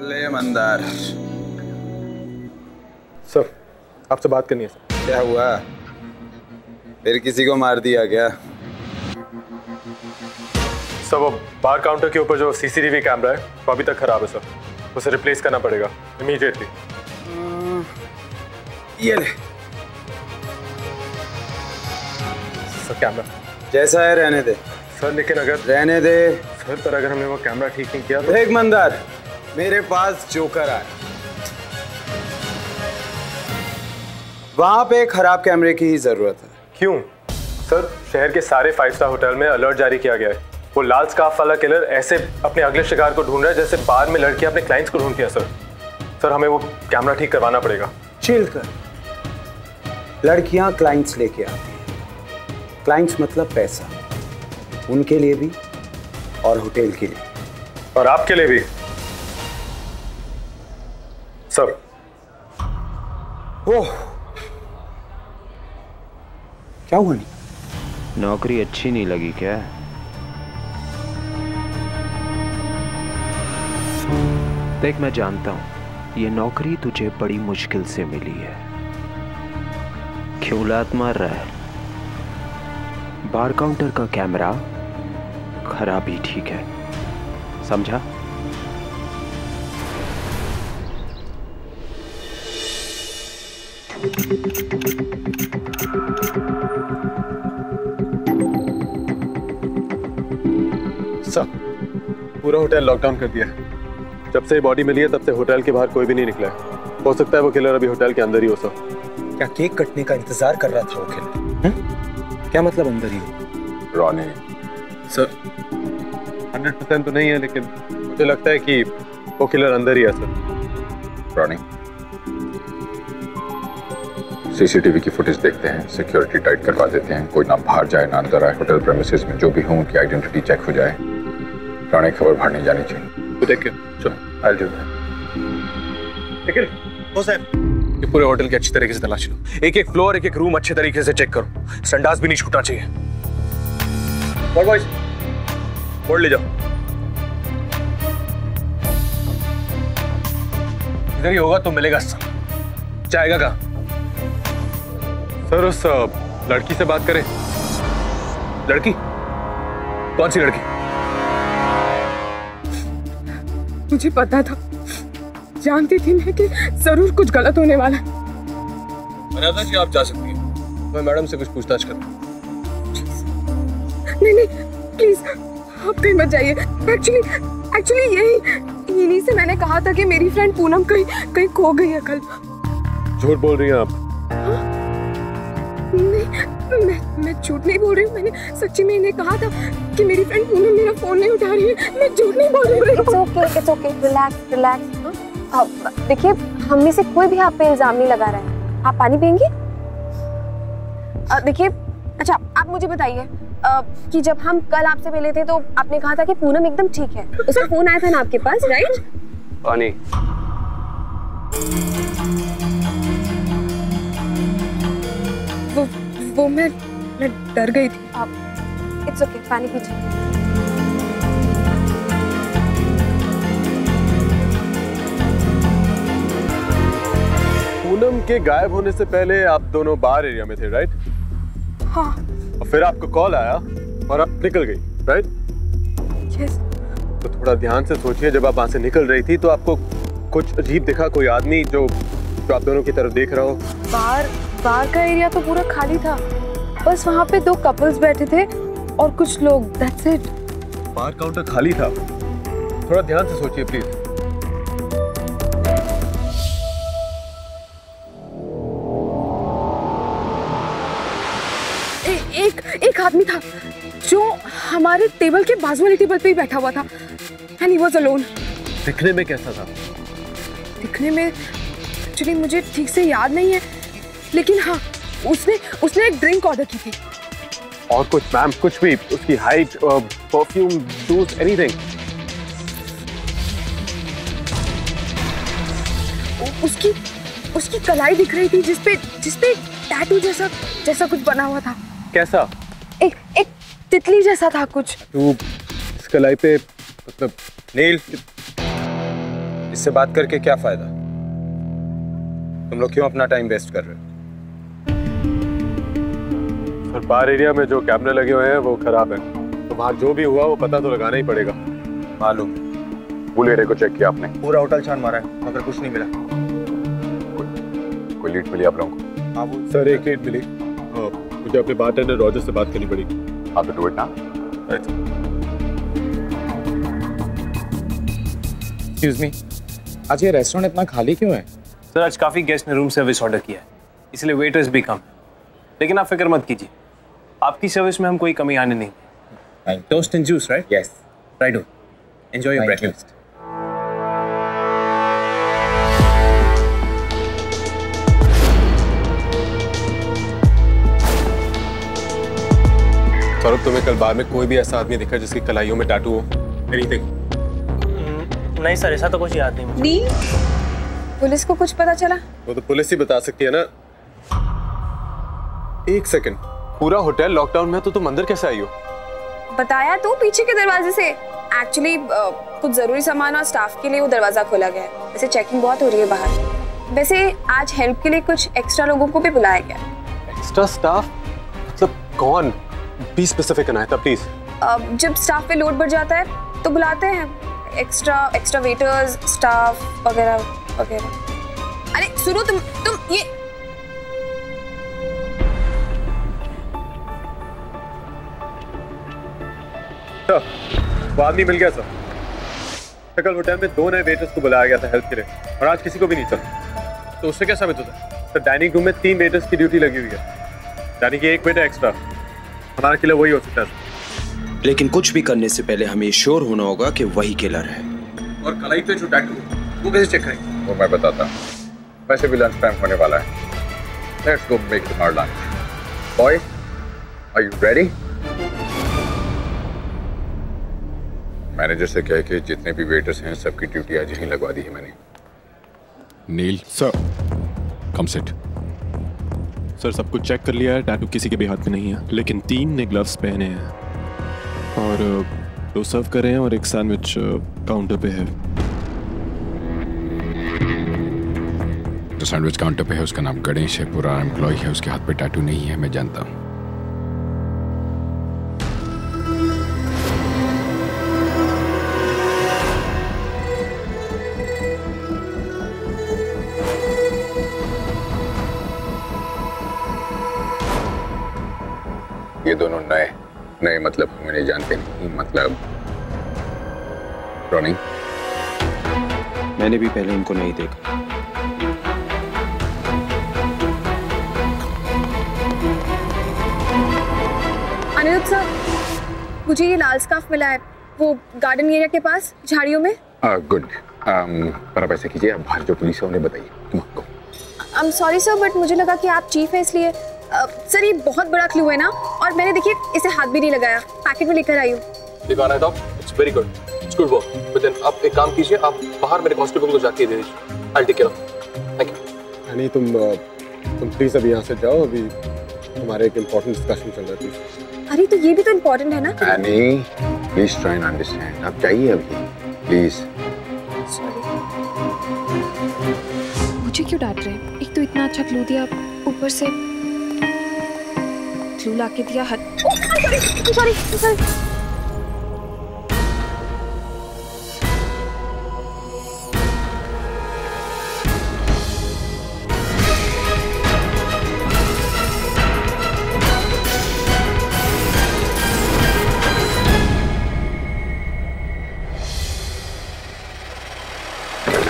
ले मंदार सर आपसे बात करनी है सर। क्या हुआ? फिर किसी को मार दिया क्या? सर वो बार काउंटर के ऊपर जो सीसीटीवी कैमरा है वो अभी तक खराब है सर। उसे रिप्लेस करना पड़ेगा इमीडिएटली ये ले। सर कैमरा जैसा है रहने दे। सर लेकिन अगर रहने दे। सर पर अगर हमने वो कैमरा ठीक नहीं किया तो देख मंदार मेरे पास जोकर आया वहाँ पे खराब कैमरे की ही ज़रूरत है। क्यों? सर शहर के सारे फाइव स्टार होटल में अलर्ट जारी किया गया है। वो लाल स्काफ वाला किलर ऐसे अपने अगले शिकार को ढूंढ रहा है जैसे बार में लड़कियाँ अपने क्लाइंट्स को ढूंढती हैं सर। सर हमें वो कैमरा ठीक करवाना पड़ेगा। चिल कर। लड़कियाँ क्लाइंट्स लेके आती हैं। क्लाइंट्स मतलब पैसा। उनके लिए भी और होटल के लिए। और आपके लिए भी। सर ओह क्या हुआ? नहीं नौकरी अच्छी नहीं लगी क्या? देख, मैं जानता हूँ, ये नौकरी तुझे बड़ी मुश्किल से मिली है। क्यों लात मार रहा है? बार काउंटर का कैमरा खराब ही ठीक है। समझा? सर पूरा होटल लॉकडाउन कर दिया। है जब से बॉडी मिली है तब से होटल के बाहर कोई भी नहीं निकला है। हो सकता है वो किलर अभी होटल के अंदर ही हो सर। क्या केक कटने का इंतज़ार कर रहा था वो खिल क्या मतलब अंदर ही हो? रॉनी। सर। हंड्रेड परसेंट तो नहीं है लेकिन मुझे लगता है कि वो किलर अंदर ही है सर। रॉनी। सीसीटीवी की फुटेज देखते हैं, सिक्योरिटी टाइट करवा देते हैं, कोई ना बाहर जाए, ना अंदर आए, होटल प्रेमिसेस में जो भी हो, उनकी आइडेंटिटी चेक हो जाए। रानी, खबर बाहर नहीं जानी चाहिए। तो चलो साहब। ये पूरे होटल की अच्छी तरीके से तलाश लो। एक एक फ्लोर एक एक रूम अच्छे तरीके से चेक करो। संडास भी नहीं छूटना चाहिए। बोर्ड ले जाओ। इधर ही होगा तो मिलेगा सब। जाएगा कहाँ? सर उस लड़की से बात करें। लड़की? कौन सी लड़की? मुझे पता था। जानती थी मैं कि ज़रूर कुछ गलत होने वाला है। जी आप जा सकती हैं। मैं मैडम से कुछ पूछताछ करूँ नहीं नहीं प्लीज़ आप कहीं मत जाइए। एक्चुअली एक्चुअली यही इन्हीं से मैंने कहा था कि मेरी फ्रेंड पूनम कहीं कहीं खो गई है कल। झूठ बोल रही हैं आप। नहीं मैं मैं झूठ नहीं बोल रही हूँ। मैंने सच्ची में इन्हें कहा था कि मेरी फ्रेंड पूनम मेरा फ़ोन नहीं उठा रही है। मैं झूठ नहीं बोल रही इट्स हूँ okay it's okay relax relax देखिए हम में से कोई भी आप पे इल्ज़ाम नहीं लगा रहा है। आप पानी पियेंगे? देखिए अच्छा आप मुझे बताइए कि जब हम कल आपसे मिले थे तो आपने कहा था कि पूनम एकदम ठीक है। उसका फ़ोन आया था ना आपके पास राइट पानी। वो मैं मैं डर गई थी। आप इट्स ओके पानी पीजिए। पूनम के गायब होने से पहले आप दोनों बार एरिया में थे राइट हाँ। और फिर आपको कॉल आया और आप निकल गई राइट यस तो थोड़ा ध्यान से सोचिए जब आप वहाँ से निकल रही थी तो आपको कुछ अजीब दिखा कोई आदमी जो जो आप दोनों की तरफ़ देख रहा हो। बार बार का एरिया तो पूरा खाली था। बस वहाँ पे दो कपल्स बैठे थे और कुछ लोग। दैट्स इट बार काउंटर खाली था। थोड़ा ध्यान से सोचिए प्लीज़ एक एक आदमी था जो हमारे टेबल के बाजू वाली टेबल पे ही बैठा हुआ था। एंड ही वाज अलोन दिखने में कैसा था? दिखने में एक्चुअली मुझे ठीक से याद नहीं है। लेकिन हाँ उसने उसने एक ड्रिंक ऑर्डर की थी। और कुछ मैम कुछ भी उसकी हाइट परफ्यूम शूज़ एनीथिंग उसकी उसकी कलाई दिख रही थी जिसपे जिसपे टैटू जैसा जैसा कुछ बना हुआ था। कैसा? एक एक तितली जैसा था कुछ। तू इस कलाई पे मतलब नील इससे बात करके क्या फ़ायदा? तुम लोग क्यों अपना टाइम वेस्ट कर रहे हो? सर बार एरिया में जो कैमरे लगे हुए हैं वो खराब है। तो वहाँ जो भी हुआ वो पता तो लगाना ही पड़ेगा। मालूम। पूल एरिया को चेक किया आपने? पूरा होटल छान मारा है मगर कुछ नहीं मिला। कोई लीड मिली आप लोगों को? हाँ वो सर एक लीड मिली। हाँ, मुझे अपने बारटेंडर रॉजर से बात करनी पड़ेगी आप तो डू इट ना। एक्सक्यूज मी आज ये रेस्टोरेंट इतना खाली क्यों है? सर आज काफ़ी गेस्ट ने रूम सर्विस ऑर्डर किया है। इसलिए वेटर्स भी कम। लेकिन आप फ़िक्र मत कीजिए। आपकी सर्विस में हम कोई कमी आने नहीं toast and juice right yes right enjoy your breakfast Saurabh तुम्हें कल बार में कोई भी ऐसा आदमी दिखा जिसकी कलाइयों में टाटू हो? एनीथिंग नहीं सर ऐसा तो कुछ याद नहीं मुझे। नी पुलिस को कुछ पता चला? वो तो पुलिस ही बता सकती है ना। एक सेकंड पूरा होटल लॉकडाउन में है, तो तुम अंदर कैसे आई हो? बताया तो पीछे के दरवाजे से? एक्चुअली कुछ ज़रूरी सामान और स्टाफ के लिए वो दरवाज़ा खोला गया है। वैसे चेकिंग बहुत हो रही है बाहर। वैसे आज हेल्प के लिए कुछ एक्स्ट्रा लोगों को भी बुलाया गया। एक्स्ट्रा स्टाफ मतलब कौन? बी स्पेसिफिक अनायता प्लीज़ जब स्टाफ पे लोड बढ़ जाता है तो बुलाते हैं। एक्स्ट्रा एक्स्ट्रा वेटर्स स्टाफ वगैरह वगैरह। अरे सुनो तुम तुम ये वो आदमी मिल गया सर कल होटल में दो नए वेटर्स को बुलाया गया था हेल्प के लिए और आज किसी को भी नहीं सर तो उससे क्या साबित होता? सर डाइनिंग रूम में तीन वेटर्स की ड्यूटी लगी हुई है। यानी कि एक वेटर एक्स्ट्रा हमारा किलर वही हो सकता है। लेकिन कुछ भी करने से पहले हमें श्योर होना होगा कि वही किलर है। और कलाई पे जो टैटू वो कैसे चेक करेंगे? वो मैं बताता हूँ। वैसे भी लंच टाइम होने वाला है। Let's go make our lunch boy are you ready manager से कह के जितने भी वेटर्स हैं सबकी ड्यूटी आज यहीं लगवा दी है मैंने। Neel. Sir come set sir सब कुछ चेक कर लिया है टैटू किसी के भी हाथ में नहीं है। लेकिन तीन ने ग्लव्स पहने हैं। और दो सर्व कर रहे हैं और एक सैंडविच काउंटर पे है। जो सैंडविच काउंटर पे है उसका नाम गणेश है पूरा एम्प्लॉय है उसके हाथ पे टैटू नहीं है मैं जानता हूँ। ये दोनों नए नए मतलब हमें नहीं जानते नहीं मतलब रॉनी मैंने भी पहले इनको नहीं देखा। अनिरुद्ध सर मुझे ये लाल स्कार्फ मिला है वो गार्डन एरिया के पास झाड़ियों में? गुड। पर आप ऐसा कीजिए आप बाहर जो पुलिस है उन्हें बताइए. I am sorry sir but मुझे लगा कि आप चीफ है इसलिए। सर ये बहुत बड़ा क्लू है ना? और मैंने देखिए इसे हाथ भी नहीं लगाया। पैकेट में लेकर आई हूँ। It's very good it's good work but then आप एक काम कीजिए आप बाहर मेरे कांस्टेबल को जाके दे दीजिए। I take care thank you नहीं तुम तुम प्लीज़ अभी यहाँ से जाओ। अभी हमारा एक इम्पोर्टेंट डिस्कशन चल रहा है। अरे तो ये भी तो इम्पोर्टेंट है ना? Annie please try and understand आप जाइए अभी। प्लीज़ मुझे क्यों डांट रहे हैं? एक तो इतना अच्छा क्लू दिया ऊपर से। क्लू लाके दिया हट सॉरी सॉरी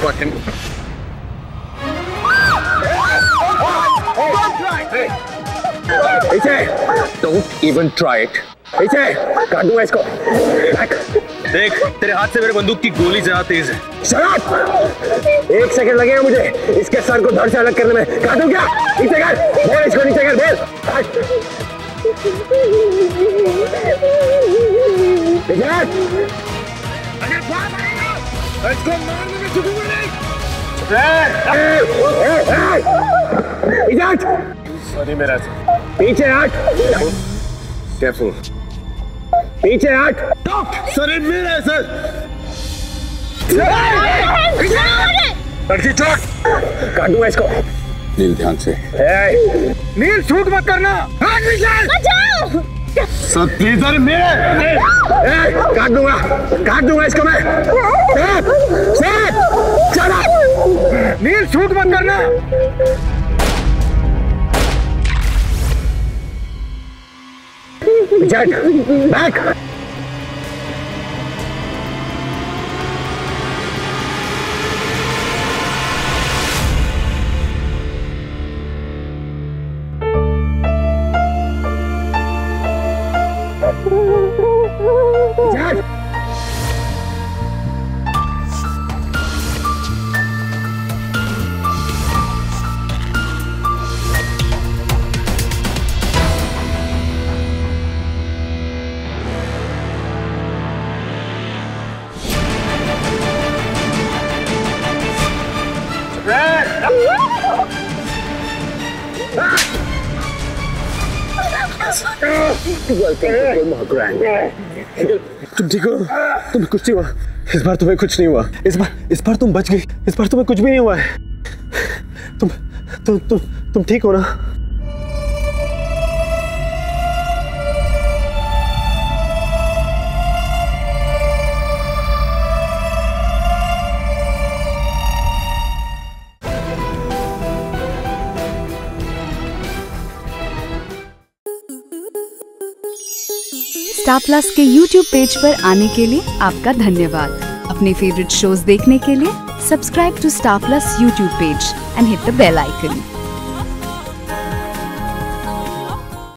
Got him. पीछे डोंट इवन ट्राई इट पीछे काट दूँगा इसको बैक देख तेरे हाथ से मेरे बंदूक की गोली ज़्यादा तेज है। शराब एक सेकंड लगेगा मुझे इसके सर को धड़ से अलग करने में। काटू क्या? नीचे कर। बोल इसको नीचे कर बोल। इधर सॉरी मेरा पीछे हट। केयरफुल पीछे हट। सर मेरा है सर लड़की चोट काट दूँगा इसको। नील ध्यान से। नील शूट मत करना। सर प्लीज़ अरे मेरे। काट दूँगा काट दूँगा इसको मैं। सर नील शूट मत करना। जट बैक तुम ठीक हो? तुम्हें कुछ नहीं हुआ। इस बार तुम्हें कुछ नहीं हुआ। इस बार इस बार तुम बच गई इस बार तुम्हें कुछ भी नहीं हुआ है। तुम तुम तुम तुम ठीक हो ना? स्टार प्लस के यूट्यूब पेज पर आने के लिए आपका धन्यवाद। अपने फेवरेट शोज़ देखने के लिए subscribe to Star Plus YouTube page and hit the bell icon